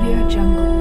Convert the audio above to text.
Audio Jungle.